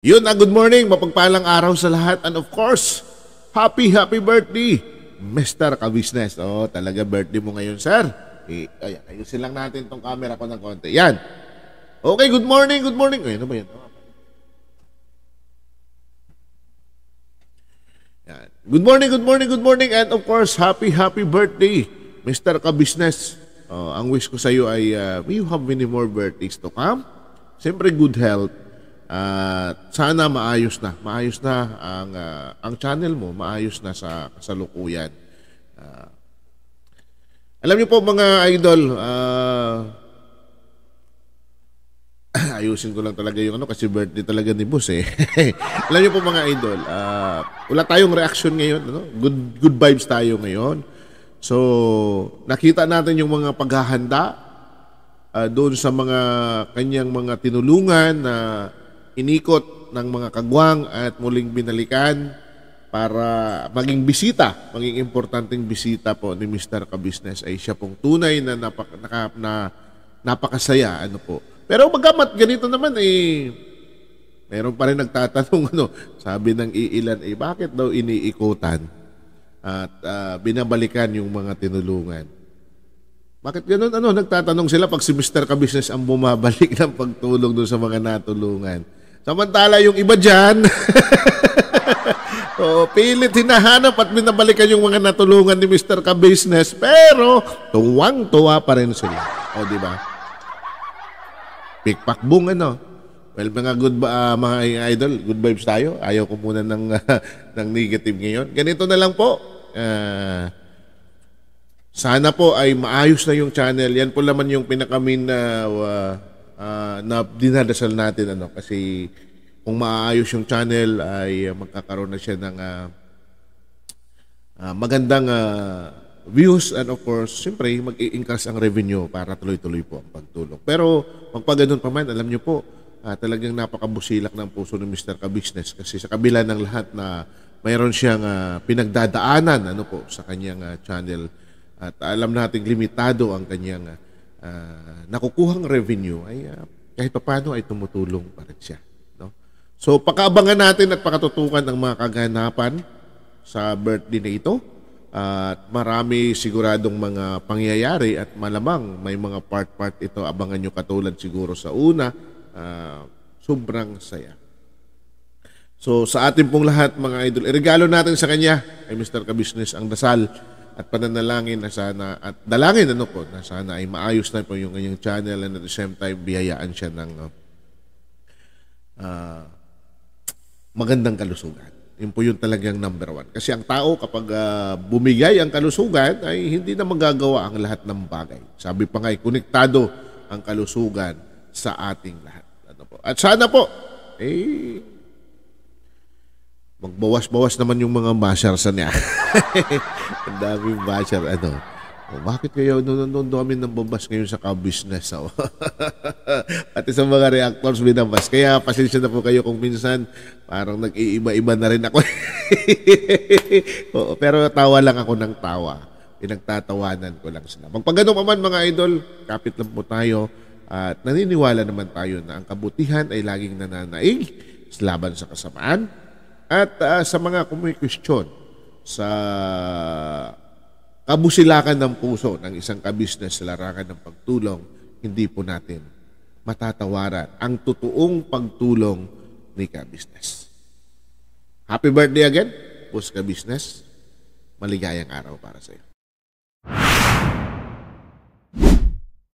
Yun na, good morning, mapagpalang araw sa lahat. And of course, happy, happy birthday, Mr. Kabisnes. Oh, talaga birthday mo ngayon, sir. Eh, ay, ayusin lang natin tong camera ko ng konti. Yan. Okay, good morning, good morning. Ay, ano ba yan? Yan. Good morning, good morning, good morning. And of course, happy, happy birthday, Mr. Kabisnes. Oh, ang wish ko sa iyo ay uh, you have many more birthdays to come. Siyempre, good health. At sana maayos na. Maayos na ang ah, ang channel mo, maayos na sa kasalukuyan. Ah, alam niyo po mga idol, ah, ayusin ko lang talaga yung ano kasi birthday talaga ni Boss eh. alam niyo po mga idol, ah, wala tayong reaction ngayon, ano? Good good vibes tayo ngayon. So, nakita natin yung mga paghahanda ah, doon sa mga kanyang mga tinulungan na inikot ng mga kagwang at muling binalikan para maging bisita, maging importanteng bisita po ni Mr. Kabisnes ay siya pong tunay na, napak, naka, na napakasaya ano po. Pero magamat ganito naman eh meron pa rin nagtatanong ano, sabi ng iilan eh bakit daw iniikutan at ah, binabalikan yung mga tinulungan. Bakit ganun? Ano, nagtatanong sila pag si Mr. Kabisnes ang bumabalik ng pagtulong doon sa mga natulungan. Samantala yung iba dyan, oh, pilit hinahanap at binabalikan yung mga natulungan ni Mr. Kabisnes. Pero, tuwang-tuwa pa rin sila. O, di ba? Pikpakbong ano. Well, mga good ah, mga idol, good vibes tayo. Ayaw ko muna ng, ng negative ngayon. Ganito na lang po. Ah, sana po ay maayos na yung channel. Yan po naman yung pinakamin na uh, uh, na dinadasal natin ano kasi kung maayos yung channel ay magkakaroon na siya ng uh, magandang uh, views and of course, siyempre mag-i-increase ang revenue para tuloy-tuloy po ang pagtulong. Pero magpaganon pa man, alam niyo po, uh, talagang napakabusilak ng puso ng Mr. Kabisnes kasi sa kabila ng lahat na mayroon siyang uh, pinagdadaanan ano po sa kanyang uh, channel at alam nating limitado ang kanyang uh, nakukuhang revenue ay uh, kahit paano ay tumutulong pa rin siya. No? So pakaabangan natin at pakatutukan ang mga kaganapan sa birthday na ito at marami siguradong mga pangyayari at malamang may mga part-part ito abangan nyo katulad siguro sa una uh, sobrang saya. So sa atin pong lahat mga idol, iregalo natin sa kanya ay Mr. Kabisnes ang dasal at pananalangin na sana at dalangin ano po na sana ay maayos na po yung kanyang channel and at the same time biyayaan siya ng uh, uh, magandang kalusugan. Yun po yung talagang number one. Kasi ang tao kapag uh, bumigay ang kalusugan ay hindi na magagawa ang lahat ng bagay. Sabi pa nga, konektado ang kalusugan sa ating lahat. Ano po? At sana po, eh, magbawas-bawas naman yung mga bashar sa niya. Ang daming bashar, ano. O, bakit kayo nung dami ng babas ngayon sa ka-business? Oh? Pati sa mga reactors binabas. Kaya pasensya na po kayo kung minsan parang nag-iiba-iba na rin ako. Oo, pero tawa lang ako ng tawa. Pinagtatawanan ko lang sila. Magpagano pa man mga idol, kapit lang po tayo. At naniniwala naman tayo na ang kabutihan ay laging nananaig laban sa kasamaan at uh, sa mga kumikustyon sa kabusilakan ng puso ng isang kabisnes sa larangan ng pagtulong, hindi po natin matatawaran ang totoong pagtulong ni kabisnes. Happy birthday again, Boss Kabisnes. Maligayang araw para sa iyo.